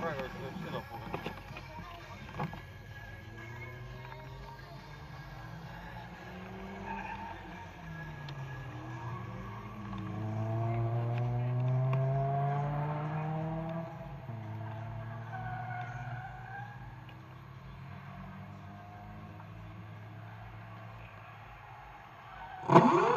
Правильно, все на пугало. You